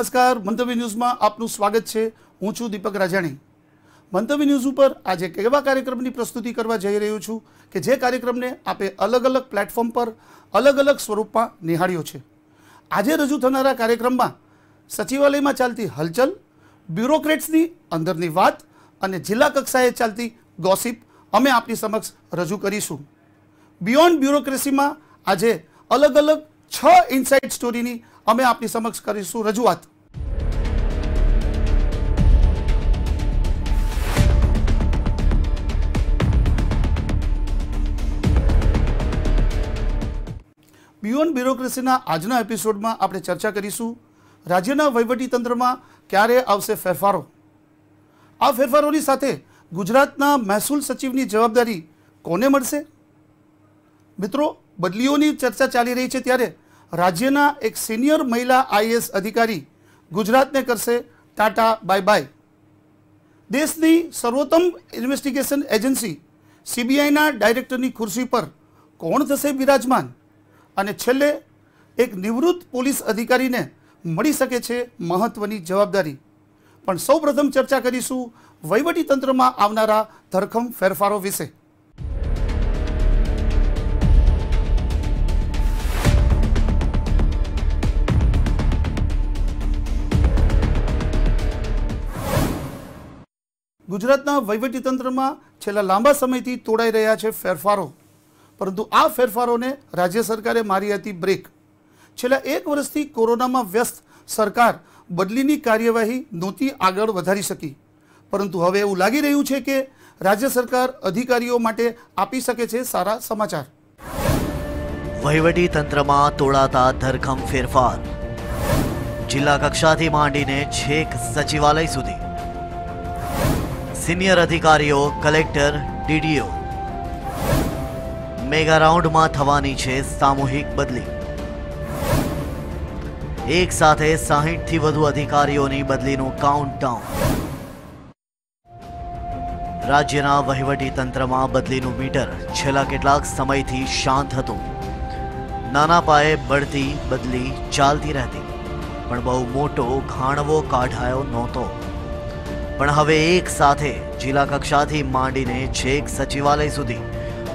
નમસ્કાર, મંતવ્ય ન્યૂઝમાં આપનું સ્વાગત છે. હું છું દીપક રાજાણી. મંતવ્ય ન્યૂઝ ઉપર આજે કેવા કાર્યક્રમની પ્રસ્તુતિ કરવા જઈ રહ્યો છું કે જે કાર્યક્રમને આપે અલગ અલગ પ્લેટફોર્મ પર અલગ અલગ સ્વરૂપમાં નિહાળ્યો છે. આજે રજૂ થનારા કાર્યક્રમમાં સચિવાલયમાં ચાલતી હલચલ, બ્યુરોક્રેટ્સની અંદરની વાત અને જિલ્લા કક્ષાએ ચાલતી ગોસિપ અમે આપની સમક્ષ રજૂ કરીશું. બિયોન્ડ બ્યુરોક્રેસીમાં આજે અલગ અલગ છ ઇનસાઇડ સ્ટોરીની અમે આપની સમક્ષ કરીશું રજૂઆત. બિયોન્ડ બ્યુરોક્રેસીના આજના એપિસોડમાં આપણે ચર્ચા કરીશું. રાજ્યના વહીવટીતંત્રમાં ક્યારે આવશે ફેરફારો? આ ફેરફારોની સાથે ગુજરાતના મહેસૂલ સચિવની જવાબદારી કોને મળશે? મિત્રો, બદલીઓની ચર્ચા ચાલી રહી છે ત્યારે રાજ્યના એક સિનિયર મહિલા આઈએએસ અધિકારી ગુજરાતને કરશે ટાટા, બાય બાય. દેશની સર્વોત્તમ ઇન્વેસ્ટિગેશન એજન્સી સીબીઆઈના ડાયરેક્ટરની ખુરશી પર કોણ થશે બિરાજમાન? અને છેલ્લે, એક નિવૃત્ત પોલીસ અધિકારીને મળી શકે છે મહત્વની જવાબદારી. પણ સૌપ્રથમ ચર્ચા કરીશું વહીવટીતંત્રમાં આવનારા ધરખમ ફેરફારો વિશે. ગુજરાતના વહીવટીતંત્રમાં છેલ્લા લાંબા સમયથી તોડાઈ રહ્યા છે ફેરફારો. પરંતુ આ ફેરફારોને રાજ્ય સરકારે મારી હતી બ્રેક. છેલ્લા એક વર્ષથી કોરોનામાં વ્યસ્ત સરકાર બદલીની કાર્યવાહી નહોતી આગળ વધારી શકી. પરંતુ હવે એવું લાગી રહ્યું છે કે રાજ્ય સરકાર અધિકારીઓ માટે આપી શકે છે સારા સમાચાર. વહીવટી તંત્રમાં તોડાતા ધરખમ ફેરફાર. જિલ્લા કક્ષાથી માંડીને છેક સચિવાલય સુધી. સિનિયર અધિકારીઓ, કલેક્ટર, ડીડીઓ. મેગા રાઉન્ડમાં થવાની છે સામૂહિક બદલી. એક સાથે સાહીઠથી વધુ અધિકારીઓની બદલીનું કાઉન્ટડાઉન રાજ્યના વહીવટી તંત્રમાં બદલીનું મીટર છેલ્લા કેટલાક સમયથી શાંત હતું. નાના પાયે બઢતી બદલી ચાલતી રહેતી, પણ બહુ મોટો ઘાણવો કાઢાયો નહોતો. પણ હવે એક સાથે જિલ્લા કક્ષાથી માંડીને છેક સચિવાલય સુધી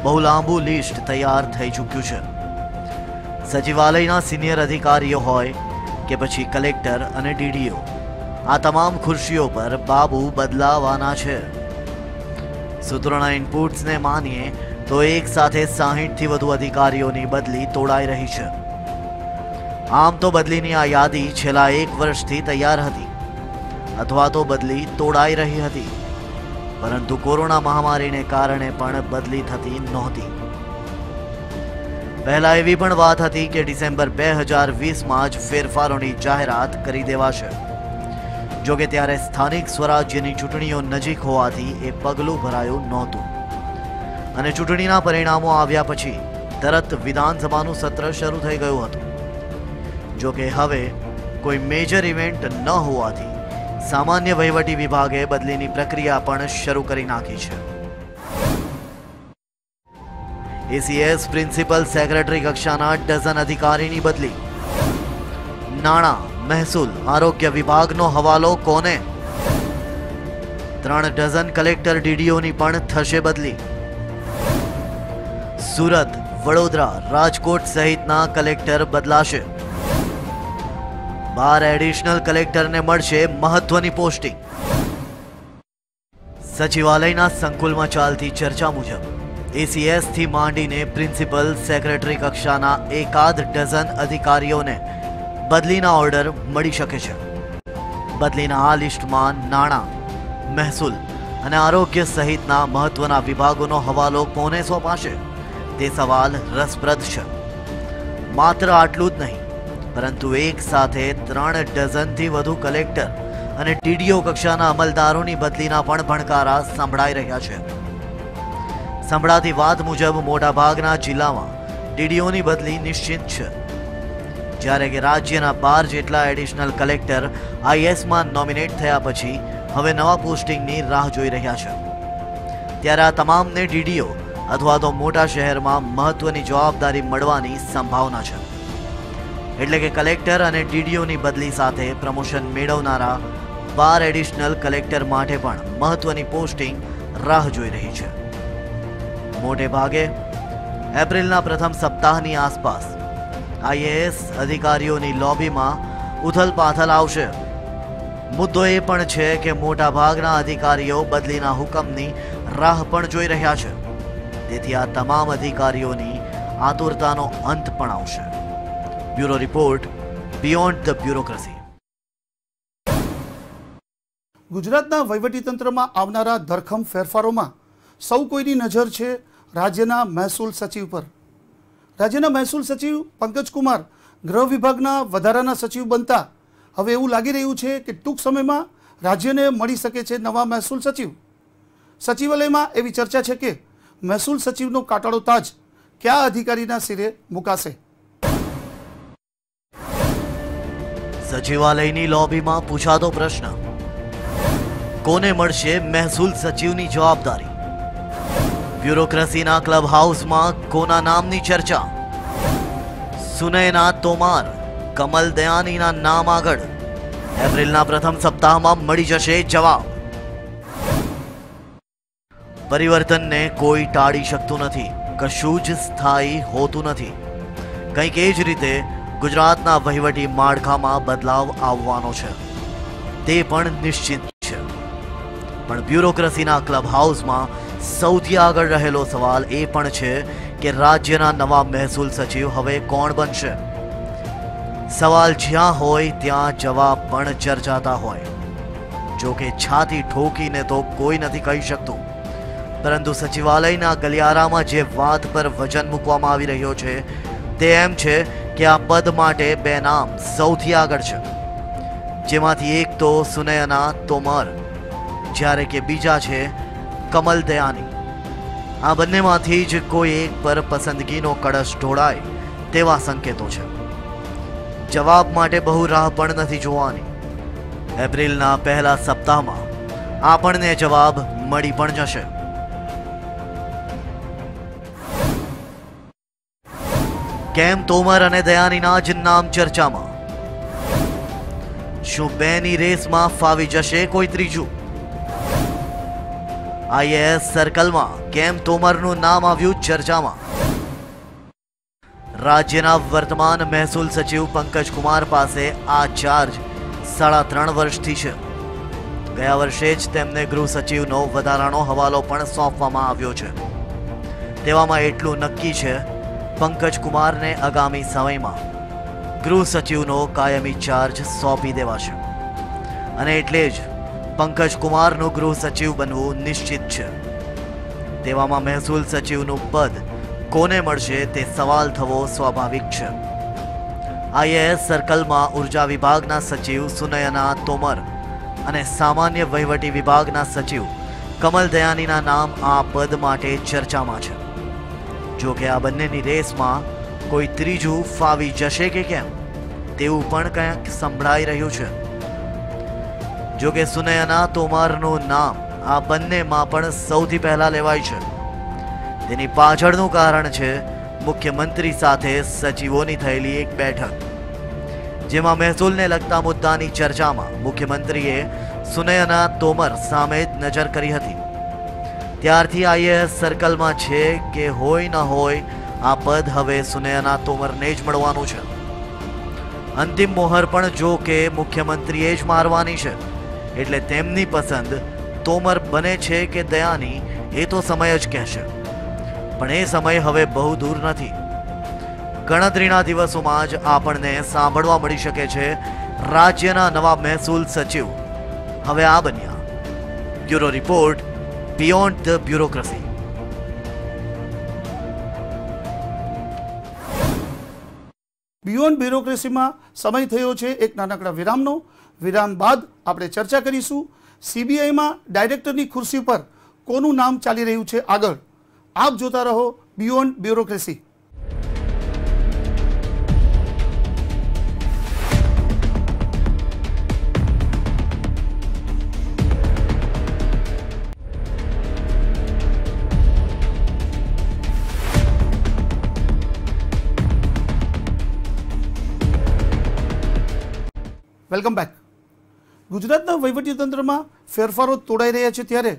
બહુ લાંબુ લિસ્ટ તૈયાર થઈ ચૂક્યું છે. સચિવાલયના સિનિયર અધિકારીઓ હોય કે પછી કલેક્ટર અને ડીડીઓ, આ તમામ ખુરશીઓ પર બાબુ બદલાવાના છે. સૂત્રોના ઇનપુટ્સને માનીએ તો એક સાથે સાહીઠથી વધુ અધિકારીઓની બદલી તોડાઈ રહી છે. આમ તો બદલીની આ યાદી છેલ્લા એક વર્ષથી તૈયાર હતી. અથવા તો બદલી તોડાઈ રહી હતી. પરંતુ કોરોના મહામારીને કારણે પણ બદલી થતી નહોતી. પહેલા એવી પણ વાત હતી કે ડિસેમ્બર બે હજાર વીસમાં જ ફેરફારોની જાહેરાત કરી દેવાશે. જોકે ત્યારે સ્થાનિક સ્વરાજ્યની ચૂંટણીઓ નજીક હોવાથી એ પગલું ભરાયું નહોતું. અને ચૂંટણીના પરિણામો આવ્યા પછી તરત વિધાનસભાનું સત્ર શરૂ થઈ ગયું હતું. જો કે હવે કોઈ મેજર ઇવેન્ટ ન હોવાથી સામાન્ય વહીવટી વિભાગે બદલીની પ્રક્રિયા પણ શરૂ કરી નાખી છે. એસીએસ પ્રિન્સિપલ સેક્રેટરી કક્ષાના ડઝન અધિકારીની બદલી. નાણાં, મહેસૂલ, આરોગ્ય વિભાગનો હવાલો કોને? ત્રણ ડઝન કલેક્ટર ડીડીઓની પણ થશે બદલી. સુરત, વડોદરા, રાજકોટ સહિતના કલેક્ટર બદલાશે. બાર એડિશનલ કલેક્ટરને મળશે મહત્વની પોસ્ટિંગ. સચિવાલયના સંકુલમાં ચાલતી ચર્ચા મુજબ એસીએસથી માંડીને પ્રિન્સિપલ સેક્રેટરી કક્ષાના એકાદ ડઝન અધિકારીઓને બદલીના ઓર્ડર મળી શકે છે. બદલીના આ લિસ્ટમાં નાણાં, મહેસૂલ અને આરોગ્ય સહિતના મહત્વના વિભાગોનો હવાલો કોને સોંપાશે. તે સવાલ રસપ્રદ છે. માત્ર આટલું જ નહીં પરંતુ એક સાથે ત્રણ ડઝનથી વધુ કલેક્ટર અને ટીડીઓ કક્ષાના અમલદારોની બદલીના પણ ભણકારા સંભળાઈ રહ્યા છે. સંભળાતી વાત મુજબ મોટાભાગના જિલ્લામાં ટીડીઓની બદલી નિશ્ચિત છે. જ્યારે કે રાજ્યના બાર જેટલા એડિશનલ કલેક્ટર આઈએસમાં નોમિનેટ થયા પછી હવે નવા પોસ્ટિંગની રાહ જોઈ રહ્યા છે. ત્યારે આ તમામને ડીડીઓ અથવા તો મોટા શહેરમાં મહત્વની જવાબદારી મળવાની સંભાવના છે. એટલે કે કલેક્ટર અને ડીડીઓની બદલી સાથે પ્રમોશન મેળવનારા બાર એડિશનલ કલેક્ટર માટે પણ મહત્વની પોસ્ટિંગ રાહ જોઈ રહી છે. મોટે ભાગે એપ્રિલના પ્રથમ સપ્તાહની આસપાસ આઈએએસ અધિકારીઓની લોબીમાં ઉથલપાથલ આવશે. મુદ્દો એ પણ છે કે મોટા ભાગના અધિકારીઓ બદલીના હુકમની રાહ પણ જોઈ રહ્યા છે. તેથી આ તમામ અધિકારીઓની આતુરતાનો અંત પણ આવશે. Bureau report beyond the bureaucracy ગુજરાતના વહીવટીતંત્રમાં આવનારા ધરખમ ફેરફારોમાં સૌ કોઈની નજર છે રાજ્યના મહેસૂલ સચિવ પર. રાજ્યના મહેસૂલ સચિવ પંકજકુમાર ગૃહ વિભાગના વધારાના સચિવ બનતા હવે એવું લાગી રહ્યું છે કે ટૂંક સમયમાં રાજ્યને મળી શકે છે નવા મહેસૂલ સચિવ. સચિવાલયમાં એવી ચર્ચા છે કે મહેસૂલ સચિવનો કાટાળો તાજ કયા અધિકારીના સિરે મુકાશે? સચિવાલયની લોબીમાં પૂછાતો પ્રશ્ન. કોને મળશે મહેસૂલ સચિવની જવાબદારી? બ્યુરોક્રસીના ક્લબ હાઉસમાં કોના નામની ચર્ચા? સુનયના તોમાર, કમલ દયાનીના નામ આગળ. એપ્રિલના પ્રથમ સપ્તાહમાં મળી જશે જવાબ. પરિવર્તનને કોઈ ટાળી શકતું નથી. કશું જ સ્થાયી હોતું નથી. કંઈક એ જ રીતે ગુજરાતના વહીવટી માળખામાં બદલાવ આવવાનો છે. તે પણ નિશ્ચિત છે. પણ બ્યુરોક્રસીના ક્લબ હાઉસમાં સૌથી આગળ રહેલો સવાલ એ પણ છે કે રાજ્યના નવા મહેસૂલ સચિવ હવે કોણ બનશે? સવાલ જ્યાં હોય ત્યાં જવાબ પણ ચર્ચાતા હોય. જો કે છાતી ઠોકીને તો કોઈ નથી કહી શકતું. પરંતુ સચિવાલયના ગલિયારામાં જે વાત પર વજન મૂકવામાં આવી રહ્યો છે, તે એમ છે કે આ પદ માટે બે નામ સૌથી આગળ છે. જેમાંથી એક તો સુનયના તોમર, જ્યારે કે બીજા છે કમલ દયાની આ બંનેમાંથી જ કોઈ એક પર પસંદગીનો કળશ ઢોળાય તેવા સંકેતો છે. જવાબ માટે બહુ રાહ પણ નથી જોવાની. એપ્રિલના પહેલા સપ્તાહમાં આપણને જવાબ મળી પણ જશે. કેમ તોમર અને દયાનીના જ નામ ચર્ચામાં? શું બેની રેસમાં ફાવી જશે કોઈ ત્રીજું? આઈએએસ સર્કલમાં કેમ તોમરનું નામ આવ્યું ચર્ચામાં? રાજ્યના વર્તમાન મહેસૂલ સચિવ પંકજ કુમાર પાસે આ ચાર્જ સાડા ત્રણ વર્ષથી છે. ગયા વર્ષે જ તેમને ગૃહ સચિવનો વધારાનો હવાલો પણ સોંપવામાં આવ્યો છે. તેવામાં એટલું નક્કી છે પંકજ કુમારને આગામી સમયમાં ગૃહ સચિવનો કાયમી ચાર્જ સોંપી દેવાશે. અને એટલે જ પંકજ કુમારનું ગૃહ સચિવ બનવું નિશ્ચિત છે. તેવામાં મહેસૂલ સચિવનું પદ કોને મળશે તે સવાલ થવો સ્વાભાવિક છે. આઈએએસ સર્કલમાં ઊર્જા વિભાગના સચિવ સુનયના તોમર અને સામાન્ય વહીવટી વિભાગના સચિવ કમલ દયાનીના નામ આ પદ માટે ચર્ચામાં છે. જો કે આ બંનેની રેસમાં કોઈ ત્રીજું ફાવી જશે કે કેમ, તેવું પણ કંઈક સંભળાઈ રહ્યું છે. જો કે સુનયના તોમારનું નામ આ બંનેમાં પણ સૌથી પહેલા લેવાય છે. તેની પાછળનું કારણ છે મુખ્યમંત્રી સાથે સચિવોની થયેલી એક બેઠક. જેમાં મહેસૂલને લગતા મુદ્દાની ચર્ચામાં મુખ્યમંત્રીએ સુનયના તોમર સામે જ નજર કરી હતી. ત્યારથી આઈએએસ સર્કલમાં છે કે હોય ન હોય, આ પદ હવે સુનયના તોમરને જ મળવાનું છે. અંતિમ મોહર પણ જો કે મુખ્યમંત્રીએ જ મારવાની છે. એટલે તેમની પસંદ તોમર બને છે કે દયાની, એ તો સમય જ કહેશે. પણ એ સમય હવે બહુ દૂર નથી. ગણતરીના દિવસોમાં જ આપણને સાંભળવા મળી શકે છે રાજ્યના નવા મહેસૂલ સચિવ. હવે આ બન્યા. Bureau report beyond the bureaucracy. Beyond બ્યુરોક્રેસીમાં સમય થયો છે એક નાનકડા વિરામનો. વિરામ બાદ આપણે ચર્ચા કરીશું સીબીઆઈમાં ડાયરેક્ટરની ખુરશી પર કોનું નામ ચાલી રહ્યું છે આગળ. આપ જોતા રહો બિયોન્ડ બ્યુરોક્રેસી વેલકમ બેક. ગુજરાતના વહીવટીતંત્રમાં ફેરફારો તોડાઈ રહ્યા છે ત્યારે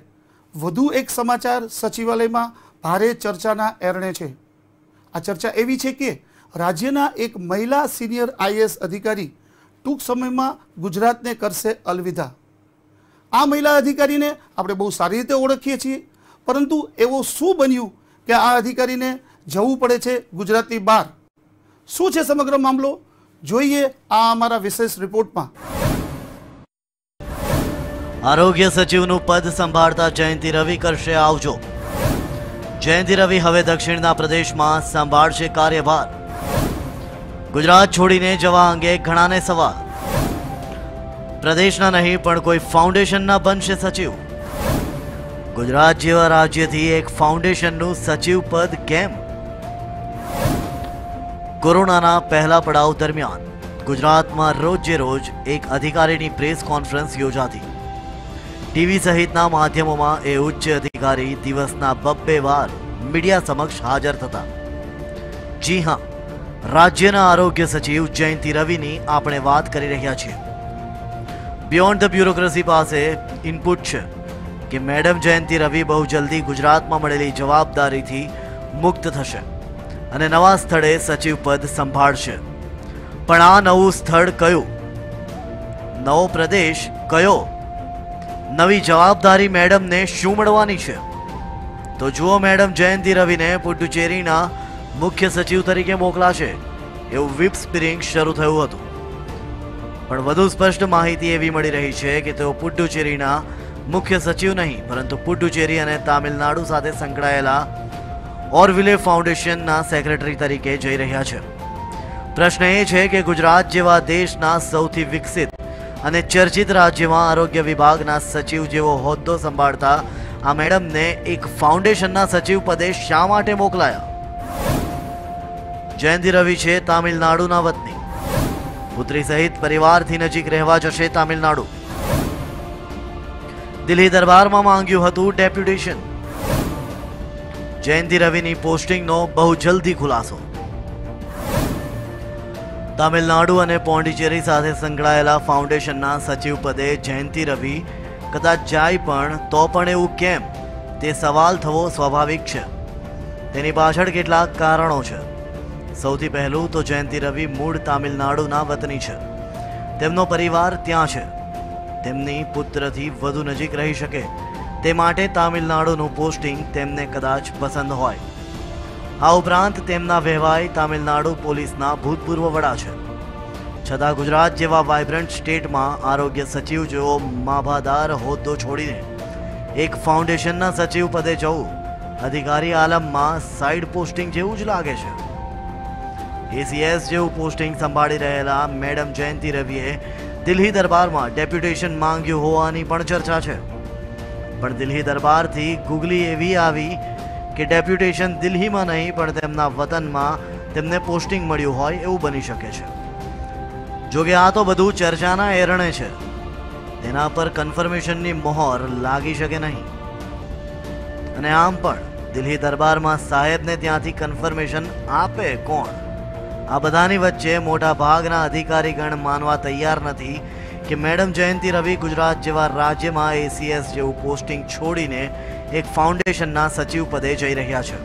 વધુ એક સમાચાર સચિવાલયમાં ભારે ચર્ચાના એરણે છે. આ ચર્ચા એવી છે કે રાજ્યના એક મહિલા સિનિયર આઈએસ અધિકારી ટૂંક સમયમાં ગુજરાતને કરશે અલવિદા. આ મહિલા અધિકારીને આપણે બહુ સારી રીતે ઓળખીએ છીએ, પરંતુ એવું શું બન્યું કે આ અધિકારીને જવું પડે છે ગુજરાતની બહાર? શું છે સમગ્ર મામલો? જોઈએ આ અમારા વિશેષ રિપોર્ટમાં. આરોગ્ય સચિવનું પદ સંભાળતા જયંતિ રવિ કરશે આવજો. જયંતિ રવિ હવે દક્ષિણના પ્રદેશમાં સંભાળશે કાર્યભાર. ગુજરાત છોડીને જવા અંગે ઘણાને સવાલ. પ્રદેશના નહીં, પણ કોઈ ફાઉન્ડેશનના બનશે સચિવ. ગુજરાત જેવા રાજ્યથી એક ફાઉન્ડેશનનું સચિવ પદ કેમ? કોરોનાના પહેલા પડાવ દરમિયાન ગુજરાતમાં રોજે રોજ એક અધિકારીની પ્રેસ કોન્ફરન્સ યોજાતી ટીવી સહિતના માધ્યમોમાં એ ઉચ્ચ અધિકારી દિવસના બબ્બે વાર મીડિયા સમક્ષ હાજર થતા। જી હા, રાજ્યના આરોગ્ય સચિવ જયંતિ રવિની આપણે વાત કરી રહ્યા છીએ। બિયોન્ડ ધ બ્યુરોક્રેસી પાસે ઇનપુટ છે કે મેડમ જયંતિ રવિ બહુ જલ્દી ગુજરાતમાં મળેલી જવાબદારીથી મુક્ત થશે। અને નવા સ્થળે સચિવ પદ સંભાળશે. પણ આ નવું સ્થળ કયું? નવો પ્રદેશ કયો? નવી જવાબદારી મેડમને શું મળવાની છે? તો જુઓ મેડમ જયંતિ રવિને પુડુચેરીના મુખ્ય સચિવ તરીકે મોકલાશે. એવું વિપ સ્પિરિંગ શરૂ થયું હતું. પણ વધુ સ્પષ્ટ માહિતી એવી મળી રહી છે કે તેઓ પુડુચેરીના મુખ્ય સચિવ નહીં, પરંતુ પુડુચેરી અને તામિલનાડુ સાથે સંકળાયેલા ઓરવિલે ફાઉન્ડેશનના સેક્રેટરી તરીકે જઈ રહ્યા છે. પ્રશ્ન એ છે કે ગુજરાત જેવા દેશના સૌથી વિકસિત અને ચર્ચિત રાજ્યમાં આરોગ્ય વિભાગના સચિવ જેવો હોદ્દો સંભાળતા આ મેડમને એક ફાઉન્ડેશનના સચિવ પદે શા માટે મોકલાયા? જયંતિ રવિ છે તામિલનાડુના વતની. પુત્રી સહિત પરિવારથી નજીક રહેવા જશે તામિલનાડુ. દિલ્હી દરબારમાં માંગ્યું હતું ડેપ્યુટેશન. જયંતિ રવિની પોસ્ટિંગનો બહુ જલ્દી ખુલાસો. તામિલનાડુ અને પોંડિચેરી સાથે સંકળાયેલા ફાઉન્ડેશનના સચિવ પદે જયંતિ રવિ કદાચ જાય પણ તો પણ એવું કેમ? તે સવાલ થવો સ્વાભાવિક છે. તેની પાછળ કેટલાક કારણો છે. સૌથી પહેલું તો જયંતિ રવિ મૂળ તામિલનાડુના વતની છે. તેમનો પરિવાર ત્યાં છે. તેમની પુત્રથી વધુ નજીક રહી શકે. તે માટે તામિલનાડુનું પોસ્ટિંગ તેમને કદાચ પસંદ હોય. આ ઉપરાંત તેમના વહેવાય તામિલનાડુ પોલીસના ભૂતપૂર્વ વડા છે. છતાં ગુજરાત જેવા વાઇબ્રન્ટ સ્ટેટમાં આરોગ્ય સચિવ જેવો માભાદાર હોદ્દો છોડીને એક ફાઉન્ડેશનના સચિવ પદે જવું અધિકારી આલમમાં સાઇડ પોસ્ટિંગ જેવું જ લાગે છે. એસીએસ જેવું પોસ્ટિંગ સંભાળી રહેલા મેડમ જયંતિ રવિએ દિલ્હી દરબારમાં ડેપ્યુટેશન માંગ્યું હોવાની પણ ચર્ચા છે. પણ દિલ્હી દરબારથી ગુગલી એવી આવી કે ડેપ્યુટેશન દિલ્હીમાં નહીં, પણ તેમના વતનમાં તેમને પોસ્ટિંગ મળ્યું હોય એવું બની શકે છે. જોકે આ તો બધું ચર્ચાના એરણે છે. તેના પર કન્ફર્મેશનની મોહર લાગી શકે નહીં. અને આમ પણ દિલ્હી દરબારમાં સાહેબને ત્યાંથી કન્ફર્મેશન આપે કોણ? આ બધાની વચ્ચે મોટા ભાગના અધિકારીગણ માનવા તૈયાર નથી કે મેડમ જયંતિ રવિ ગુજરાત જેવા રાજ્યમાં એસીએસ જેવું પોસ્ટિંગ છોડીને એક ફાઉન્ડેશનના સચિવ પદે જઈ રહ્યા છે.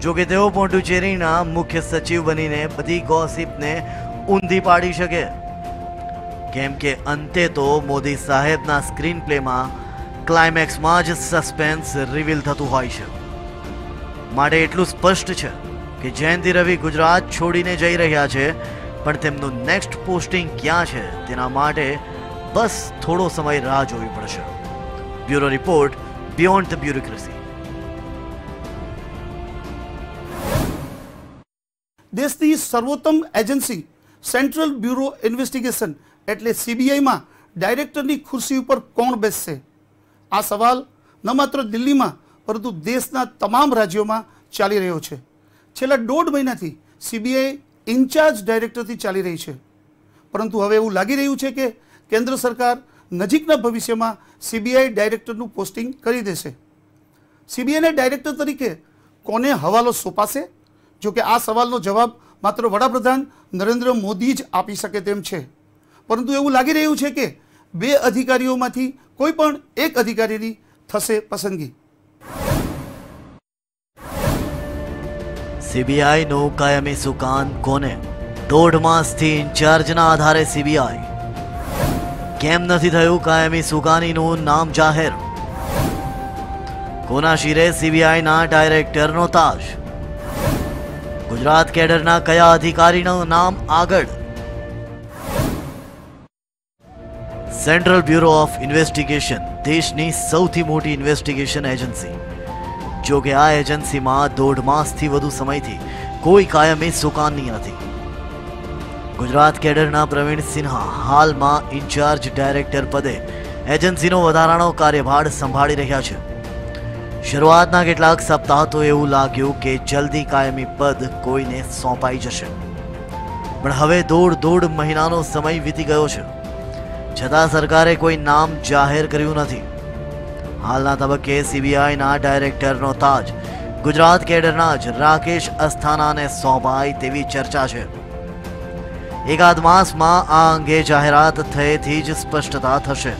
જો કે તેઓ પોંડુચેરીના મુખ્ય સચિવ બનીને બધી ગોસિપને ઊંધી પાડી શકે. કેમ કે અંતે તો મોદી સાહેબના સ્ક્રીન પ્લેમાં ક્લાઇમેક્સમાં જ સસ્પેન્સ રિવીલ થતું હોય છે. માટે એટલું સ્પષ્ટ છે કે જયંતિ રવિ ગુજરાત છોડીને જઈ રહ્યા છે પણ તેમનું નેક્સ્ટ પોસ્ટિંગ ક્યાં છે તેના માટે બસ થોડો સમય રાહ જોવી પડશે. Bureau report beyond the bureaucracy દેશની સર્વોત્તમ એજન્સી સેન્ટ્રલ બ્યુરો ઇન્વેસ્ટિગેશન એટલે સીબીઆઈમાં ડાયરેક્ટરની ખુરશી ઉપર કોણ બેસશે? આ સવાલ ન માત્ર દિલ્હીમાં, પરંતુ દેશના તમામ રાજ્યોમાં ચાલી રહ્યો છે. છેલ્લા દોઢ મહિનાથી સીબીઆઈ ઇન્ચાર્જ ડાયરેક્ટરથી ચાલી રહી છે. પરંતુ હવે એવું લાગી રહ્યું છે કે કેન્દ્ર સરકાર નજીકના ભવિષ્યમાં સીબીઆઈ ડાયરેક્ટરનું પોસ્ટિંગ કરી દેશે. સીબીઆઈના ડાયરેક્ટર તરીકે કોને હવાલો સોંપાશે? જો કે આ સવાલનો જવાબ માત્ર વડાપ્રધાન નરેન્દ્ર મોદી જ આપી શકે તેમ છે. પરંતુ એવું લાગી રહ્યું છે કે બે અધિકારીઓમાંથી કોઈ પણ એક અધિકારીની થશે પસંદગી. સીબીઆઈનું કાયમી સુકાન કોને દોઢ માસથી ઇન્ચાર્જના આધારે સીબીઆઈ કેમ નથી થયું કાયમી સુકાનીનું નામ જાહેર કોના શિરે સીબીઆઈના ડાયરેક્ટરનો તાજ ગુજરાત કેડરના કયા અધિકારીનું નામ આગળ સેન્ટ્રલ બ્યુરો ઓફ ઇન્વેસ્ટિગેશન દેશની સૌથી મોટી ઇન્વેસ્ટિગેશન એજન્સી જો કે આ એજન્સીમાં દોઢ માસથી વધુ સમયથી કોઈ કાયમી સુકાનની નથી ગુજરાત કેડરના પ્રવીણ સિન્હા હાલમાં ઇન્ચાર્જ ડાયરેક્ટર પદે એજન્સીનો વધારાનો કાર્યભાર સંભાળી રહ્યા છે શરૂઆતના કેટલાક સપ્તાહ તો એવું લાગ્યું કે જલ્દી કાયમી પદ કોઈને સોંપાઈ જશે પણ હવે દોઢ દોઢ મહિનાનો સમય વીતી ગયો છે છતાં સરકારે કોઈ નામ જાહેર કર્યું નથી હાલના તબક્કે સીબીઆઈના ડાયરેક્ટરનો તાજ. ગુજરાત કેડરના જ રાકેશ અસ્થાનાને સોંપાય તેવી ચર્ચા છે. એકાદ માસમાં આ અંગે જાહેરાત થયેથી જ સ્પષ્ટતા થશે.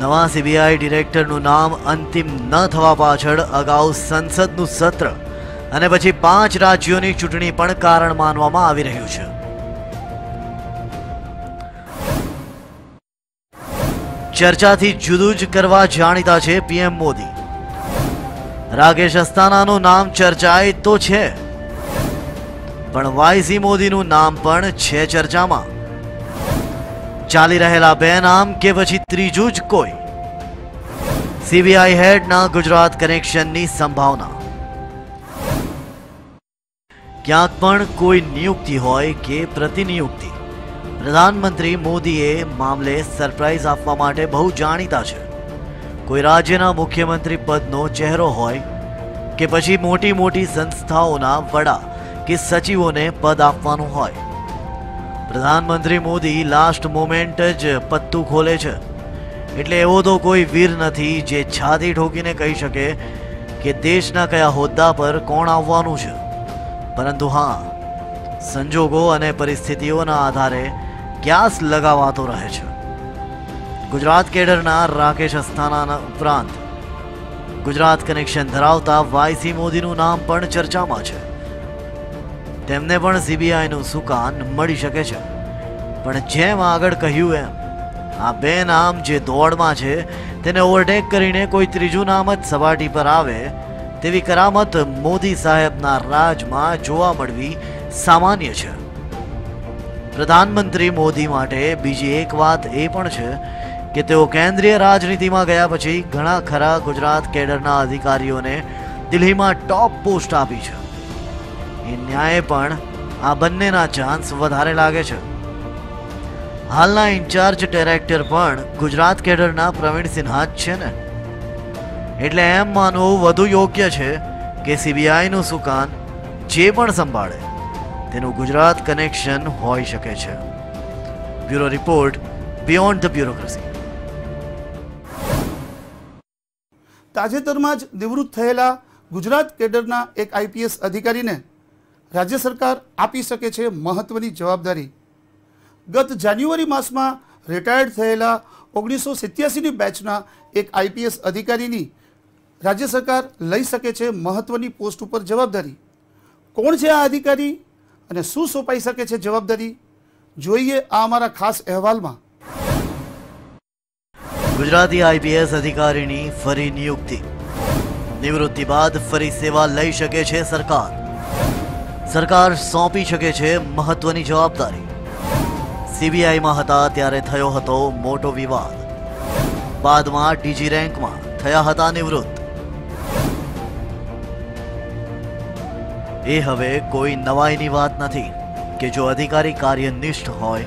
નવા સીબીઆઈ ડિરેક્ટરનું નામ અંતિમ ન થવા પાછળ અગાઉ સંસદનું સત્ર અને પછી પાંચ રાજ્યોની ચૂંટણી પણ કારણ માનવામાં આવી રહ્યું છે. ચર્ચાથી જુદું જ કરવા જાણીતા છે પીએમ મોદી. રાકેશ અસ્થાનાનું નામ ચર્ચાય તો છે. પણ વાયસી મોદીનું નામ પણ છે ચર્ચામાં. ચાલી રહેલા બે નામ કે પછી ત્રીજું જ કોઈ. સીબીઆઈ હેડના ગુજરાત કનેક્શનની સંભાવના. ક્યાંક પણ કોઈ નિયુક્તિ હોય કે પ્રતિનિયુક્તિ. પ્રધાનમંત્રી મોદીએ મામલે સરપ્રાઈઝ આપવા માટે બહુ જાણીતા છે. કોઈ રાજ્યના મુખ્યમંત્રી પદનો ચહેરો હોય કે પછી મોટી મોટી સંસ્થાઓના વડા કે સચિવોને પદ આપવાનું હોય. પ્રધાનમંત્રી મોદી લાસ્ટ મોમેન્ટ જ પત્તું ખોલે છે. એટલે એવો તો કોઈ વીર નથી જે છાતી ઠોકીને કહી શકે કે દેશના કયા હોદ્દા પર કોણ આવવાનું છે. પરંતુ હા, સંજોગો અને પરિસ્થિતિઓના આધારે ક્યાસ લગાવાતો રહે છે. ગુજરાત કેડરના રાકેશ અસ્થાનાના ઉપરાંત ગુજરાત કનેક્શન ધરાવતા વાયસી મોદીનું નામ પણ ચર્ચામાં છે. તેમને પણ સીબીઆઈનું સુકાન મળી શકે છે. પણ જેમ આગળ કહ્યું એમ, આ બે નામ જે દોડમાં છે, તેને ઓવરટેક કરીને કોઈ ત્રીજું નામ જ સપાટી પર આવે, તેવી કરામત મોદી સાહેબના રાજમાં જોવા મળવી સામાન્ય છે. પ્રધાનમંત્રી મોદી માટે બીજી એક વાત એ પણ છે કે તેઓ કેન્દ્રીય રાજનીતિમાં ગયા પછી ઘણા ખરા ગુજરાત કેડરના અધિકારીઓને દિલ્હીમાં ટોપ પોસ્ટ આપી છે. એ ન્યાયે પણ આ બંનેના ચાન્સ વધારે લાગે છે. હાલના ઇન્ચાર્જ ડાયરેક્ટર પણ ગુજરાત કેડરના પ્રવીણ સિન્હા જ છે ને. એટલે એમ માનવું વધુ યોગ્ય છે કે સીબીઆઈનું સુકાન જે પણ સંભાળે. તેનું ગુજરાત કનેક્શન હોઈ શકે છે. Bureau report beyond the bureaucracy તાજેતરમાં જ નિવૃત્ત થયેલા ગુજરાત કેડરના એક આઈપીએસ અધિકારીને રાજ્ય સરકાર આપી શકે છે મહત્વની જવાબદારી. ગત જાન્યુઆરી માસમાં રિટાયર્ડ થયેલા ઓગણીસો સિત્યાસીની બેચના એક આઈપીએસ અધિકારીની રાજ્ય સરકાર લઈ શકે છે મહત્વની પોસ્ટ ઉપર જવાબદારી. કોણ છે આ અધિકારી? અને શું સોંપાઈ શકે છે જવાબદારી? જોઈએ આ અમારા ખાસ અહેવાલમાં. ગુજરાતી આઈપીએસ અધિકારીની ફરી નિયુક્તિ. નિવૃત્તિ બાદ ફરી સેવા લઈ શકે છે સરકાર. સરકાર સોંપી શકે છે મહત્વની જવાબદારી. સીબીઆઈમાં હતા ત્યારે થયો હતો મોટો વિવાદ. બાદમાં ડીજી રેન્કમાં થયા હતા નિવૃત્ત. એ હવે કોઈ નવાઈની વાત નથી કે જો અધિકારી કાર્યનિષ્ઠ હોય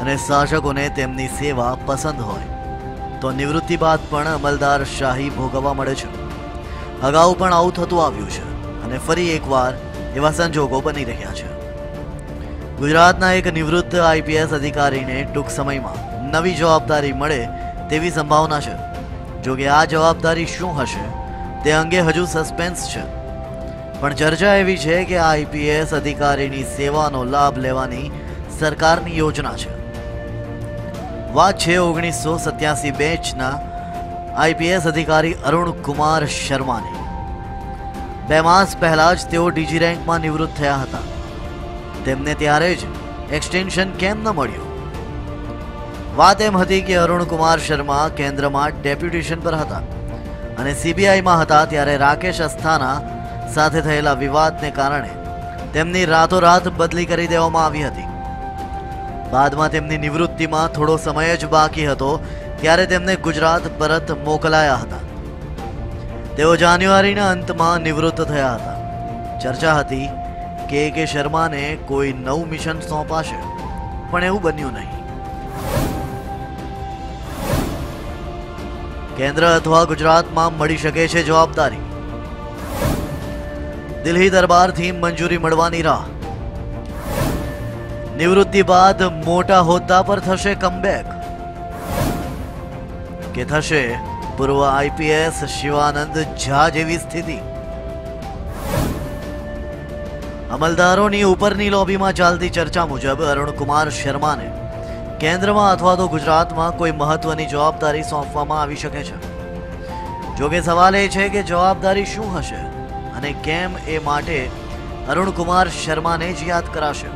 અને શાસકોને તેમની સેવા પસંદ હોય, તો નિવૃત્તિ બાદ પણ અમલદાર શાહી ભોગવવા મળે છે. અગાઉ પણ આવું થતું આવ્યું છે અને ફરી એકવાર એવા સંજોગો બની રહ્યા છે. ગુજરાતના એક નિવૃત્ત આઈપીએસ અધિકારીને ટૂંક સમયમાં નવી જવાબદારી મળે તેવી સંભાવના છે. જો કે આ જવાબદારી શું હશે તે અંગે હજુ સસ્પેન્સ છે. પણ ચર્ચા એવી છે કે આઈપીએસ અધિકારીની સેવાનો લાભ લેવાની સરકારની યોજના છે. વાત છે ઓગણીસો સત્યાસી બેચના આઈપીએસ અધિકારી અરુણ કુમાર શર્માની. બે માસ પહેલા જ તેઓ ડીજી રેન્કમાં નિવૃત્ત થયા હતા. તેમને ત્યારે જ એક્સટેન્શન કેમ ન મળ્યું? વાત એમ હતી કે અરુણ કુમાર શર્મા કેન્દ્રમાં ડેપ્યુટેશન પર હતા અને સીબીઆઈમાં હતા ત્યારે રાકેશ અસ્થાના સાથે થયેલા વિવાદને કારણે તેમની રાતોરાત બદલી કરી દેવામાં આવી હતી. બાદમાં તેમની નિવૃત્તિમાં થોડો સમય જ બાકી હતો ત્યારે તેમને ગુજરાત પરત મોકલાયા હતા. તેઓ જાન્યુઆરીના અંતમાં નિવૃત્ત થયા હતા. ચર્ચા હતી કે કે શર્માને કોઈ નવું મિશન સોંપાશે, પણ એવું બન્યું નહીં. કેન્દ્ર અથવા ગુજરાતમાં મળી શકે છે જવાબદારી. દિલ્હી દરબારથી મંજૂરી મળવાની રાહ નિવૃત્તિ બાદ મોટા હોદ્દા પર થશે કમબેક કે થશે પૂર્વ આઈપીએસ શિવાનંદ ઝા જેવી સ્થિતિ અમલદારોની ઉપરની લોબીમાં ચાલતી ચર્ચા મુજબ અરુણકુમાર શર્માને કેન્દ્રમાં અથવા તો ગુજરાતમાં કોઈ મહત્વની જવાબદારી સોંપવામાં આવી શકે છે જોકે સવાલ એ છે કે જવાબદારી શું હશે અને કેમ એ માટે અરુણકુમાર શર્માને જ યાદ કરાશે.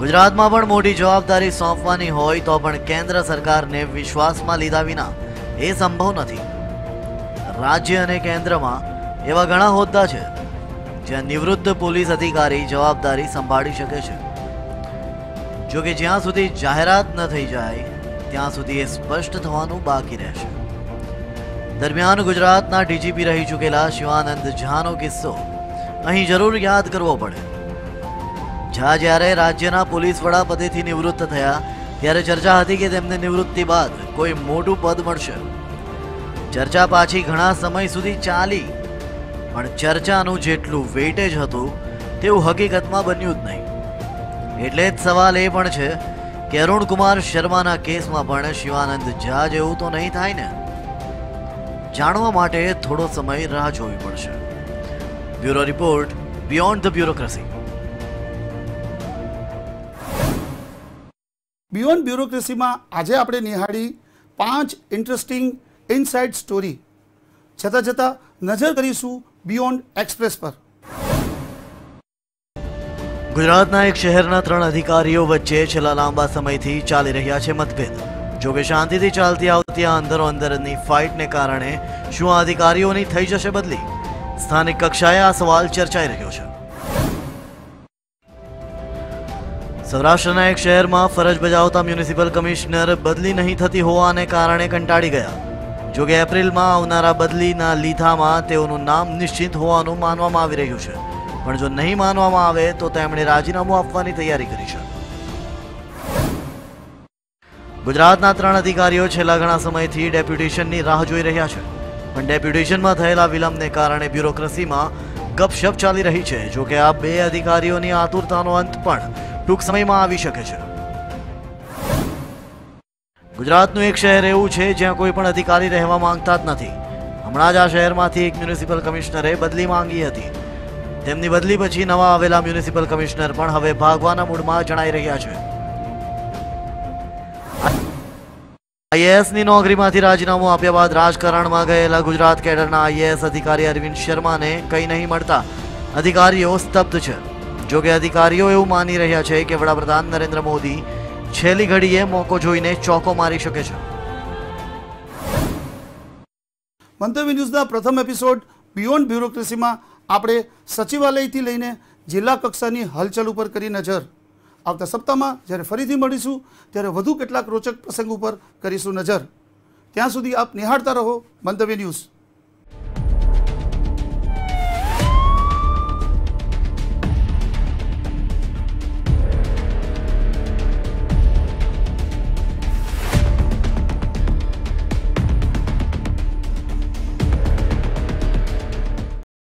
ગુજરાતમાં પણ મોટી જવાબદારી સોંપવાની હોય તો પણ કેન્દ્ર સરકારને વિશ્વાસમાં લીધા વિના એ સંભવ નથી. રાજ્ય અને કેન્દ્રમાં એવા ઘણા હોદ્દા છે, જ્યાં નિવૃત્ત પોલીસ અધિકારી જવાબદારી સંભાળી શકે છે. જોકે જ્યાં સુધી જાહેરાત ન થઈ જાય, ત્યાં સુધી એ સ્પષ્ટ થવાનું બાકી રહેશે. દરમિયાન ગુજરાતના ડીજીપી રહી ચૂકેલા શિવાનંદ ઝાનો કિસ્સો અહીં જરૂર યાદ કરવો પડે. ઝા જ્યારે રાજ્યના પોલીસ વડા પદેથી નિવૃત્ત થયા, ત્યારે ચર્ચા હતી કે તેમને નિવૃત્તિ બાદ કોઈ મોટું પદ મળશે. ચર્ચા પાછી ઘણા સમય સુધી ચાલી, પણ ચર્ચાનું જેટલું વેટેજ હતું, તેવું હકીકતમાં બન્યું જ નહીં. એટલે જ સવાલ એ પણ છે કે અરુણ કુમાર શર્માના કેસમાં પણ શિવાનંદ ઝા જેવું તો નહીં થાય ને? જાણવા માટે થોડો સમય રાહ જોવી પડશે. Bureau report beyond the bureaucracy beyond બ્યુરોક્રેસીમાં આજે આપણે નિહાળી પાંચ ઇન્ટરેસ્ટિંગ ઇનસાઇડ સ્ટોરી છતાં છતાં નજર કરીશું બિયોન્ડ એક્સપ્રેસ પર. ગુજરાતના એક શહેરના ત્રણ અધિકારીઓ વચ્ચે છેલ્લા લાંબા સમયથી ચાલી રહ્યા છે મતભેદ. જોકે શાંતિથી ચાલતી આવતી આ અંદરો અંદરની ફાઇટને કારણે શું આ અધિકારીઓની થઈ જશે બદલી? સ્થાનિક કક્ષાએ આ સવાલ ચર્ચાઈ રહ્યો છે. સૌરાષ્ટ્રના એક શહેરમાં ફરજ બજાવતા મ્યુનિસિપલ કમિશનર બદલી નહીં થતી હોવાને કારણે કંટાળી ગયા. જોકે એપ્રિલમાં આવનારા બદલીના લીધામાં તેઓનું નામ નિશ્ચિત હોવાનું માનવામાં આવી રહ્યું છે. પણ જો નહીં માનવામાં આવે તો તેમણે રાજીનામું આપવાની તૈયારી કરી છે. ગુજરાતના ત્રણ અધિકારીઓ છેલ્લા ઘણા સમયથી ડેપ્યુટેશનની રાહ જોઈ રહ્યા છે. પણ ડેપ્યુટેશનમાં થયેલા વિલંબને કારણે બ્યુરોક્રસીમાં ગપશપ ચાલી રહી છે. જો કે આ બે અધિકારીઓની આતુરતાનો અંત પણ ટૂંક સમયમાં આવી શકે છે. ગુજરાતનું એક શહેર એવું છે જ્યાં કોઈ પણ અધિકારી રહેવા માંગતા જ નથી. હમણાં જ આ શહેરમાંથી એક મ્યુનિસિપલ કમિશનરે બદલી માંગી હતી. તેમની બદલી પછી નવા આવેલા મ્યુનિસિપલ કમિશનર પણ હવે ભાગવાના મૂડમાં જણાઈ રહ્યા છે. આઈએએસની નોકરીમાંથી રાજીનામું આપ્યા બાદ રાજકારણમાં ગયેલા ગુજરાત કેડરના આઈએએસ અધિકારી અરવિંદ શર્માને કંઈ નહીં મળતા. અધિકારીઓ સ્તબ્ધ છે. જો કે અધિકારીઓ એવું માની રહ્યા છે કે વડાપ્રધાન નરેન્દ્ર મોદી છેલ્લી ઘડીએ મોકો જોઈને ચોકો મારી શકે છે. મંતવ્ય ન્યૂઝના પ્રથમ એપિસોડ બિયોન્ડ બ્યુરોક્રેસીમાં આપણે સચિવાલયથી લઈને જિલ્લા કક્ષાની હલચલ ઉપર કરી નજર. આવતા સપ્તાહમાં જ્યારે ફરીથી મળીશું, ત્યારે વધુ કેટલાક રોચક પ્રસંગ ઉપર કરીશું નજર. ત્યાં સુધી આપ નિહાળતા રહો, મંતવ્ય ન્યૂઝ.